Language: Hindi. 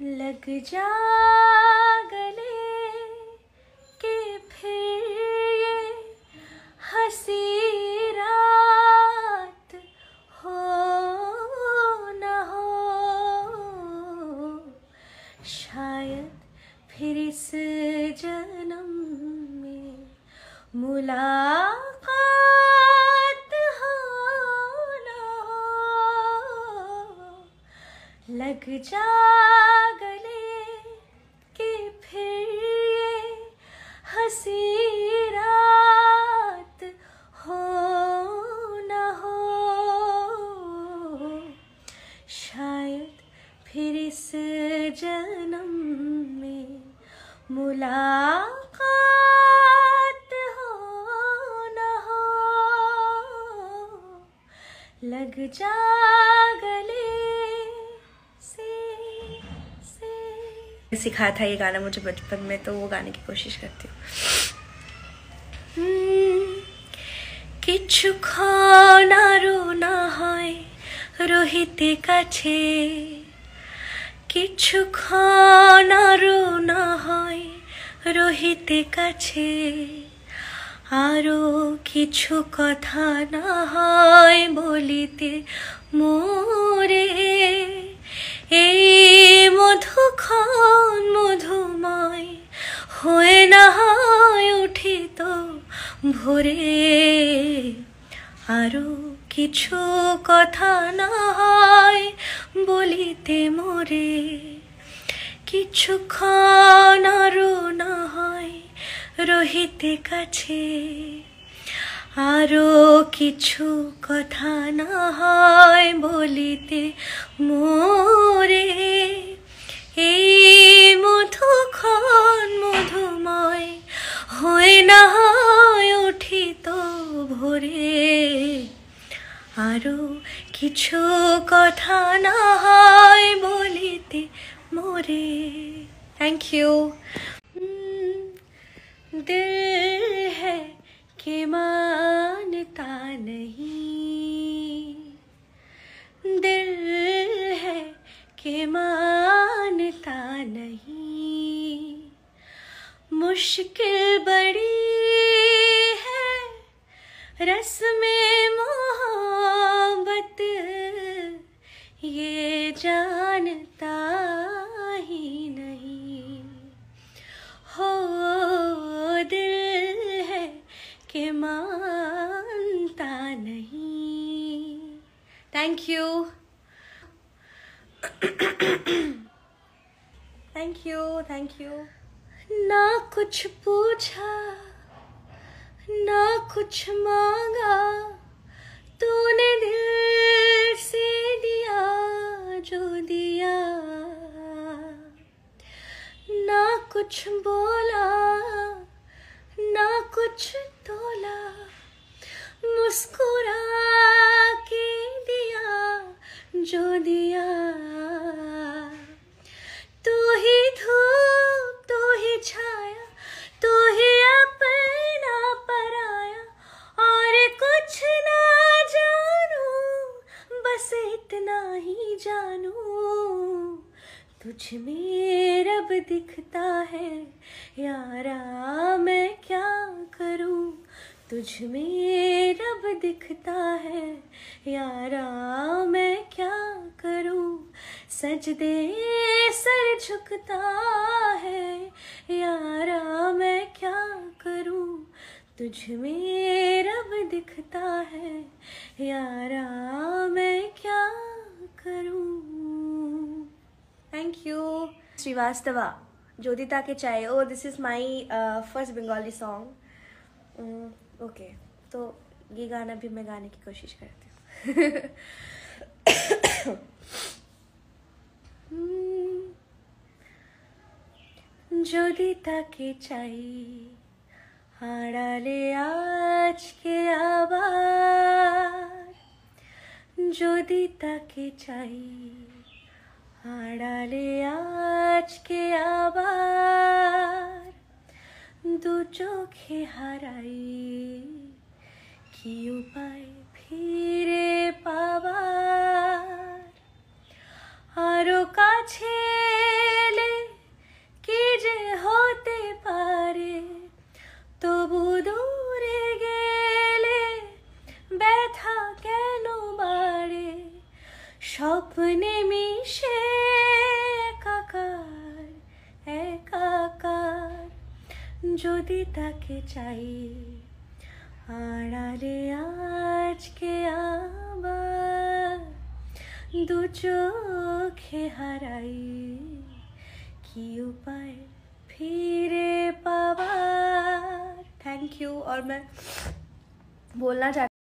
लग जा गले के फिर ये हँसी रात हो न हो। शायद फिर इस जन्म में मुलाकात हो न हो। लग जा इस जन्म में मुलाकात हो न हो लग जा गले से से सिखाया था ये गाना मुझे बचपन में तो वो गाने की कोशिश करती हूँ কিছু ক্ষণারও না হয় রহিতে কাছে কিছু ক্ষণারও না হয় রহিতে কাছে, আরও কিছু কথা না হয় বলিতে মোরে। এই মধুক্ষণ মধুময় হয়ে না হয় উঠিত ভোরে, আরও কিছু কথা না হয় বলিতে মোরে। কিছুক্ষণ আরও না হয় রহিতে কাছে। আরও কিছু কথা না হয় বলিতে মোরে। এই মধুক্ষণ মধুময় হয়ে না হয় উঠিত ভোরে। আরো কিছু কথা না হয় বলিতে মোরে থ্যাংক ইউ दिल है कि मानता नहीं दिल है कि मानता नहीं मुश्किल बड़ी है रस्में मोहब्बत ये जानता ही नहीं। हो दिल है कि मानता नहीं। Thank you thank you thank you ना कुछ पूछा, ना कुछ मांगा। कुछ बोला, ना कुछ तोला। मुस्कुरा के दिया, जो दिया। तू ही धूप, तू ही छाया, तू ही अपना पराया। और कुछ ना जानू, बस इतना ही जानू। तुझ में रब दिखता है, यारा मैं क्या करूँ? तुझ में रब दिखता है, यारा मैं क्या करूँ? सजदे सर झुकता है, यारा मैं क्या करूँ? तुझ में रब दिखता है, यारा थैंक यू श्रीवास्तवा ज्योतिता के चाय oh this is my first Bengali song okay तो ये गाना भी मैं गाने की कोशिश करती हूँ যদি তাকে চাই আড়ালে আজকে আবার যদি তাকে চাই আড়ালে আজকে আবার দু চোখে হারাই। কি উপায় ফিরে পাবার? আরও কাছে এলে কি যে হতে পারে? তবু দূরে গেলে ব্যথা কেন বাড়ে? স্বপ্নে যদি তাকে চাই আড়ালে আজকে আবার দু চোখে হারাই কি उपाय फिरे पावार थैंक यू और मैं बोलना चाहती